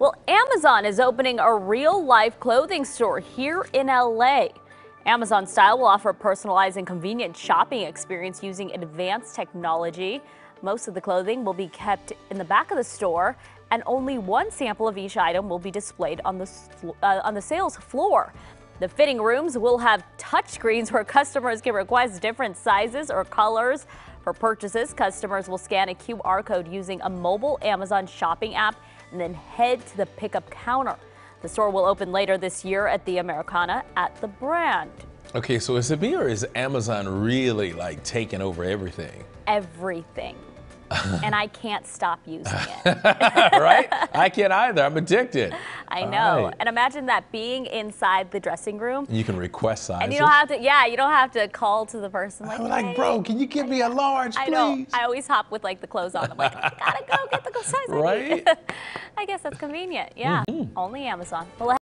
Well, Amazon is opening a real life clothing store here in LA. Amazon Style will offer a personalized and convenient shopping experience using advanced technology. Most of the clothing will be kept in the back of the store, and only one sample of each item will be displayed on the, uh, on the sales floor. The fitting rooms will have touchscreens where customers can request different sizes or colors. For purchases, customers will scan a QR code using a mobile Amazon shopping app and then head to the pickup counter. The store will open later this year at the Americana at the Brand. Okay, so is it me or is Amazon really like taking over everything? Everything. and I can't stop using it. right? I can't either. I'm addicted. I know. Right. And imagine that being inside the dressing room. You can request sizes. And you don't have to, yeah, you don't have to call to the person like, I'm like, hey. bro, can you give me a large, I know. I always hop with like the clothes on. I'm like, I gotta go get the size. Right? I guess that's convenient. Yeah. Mm -hmm. Only Amazon. Well,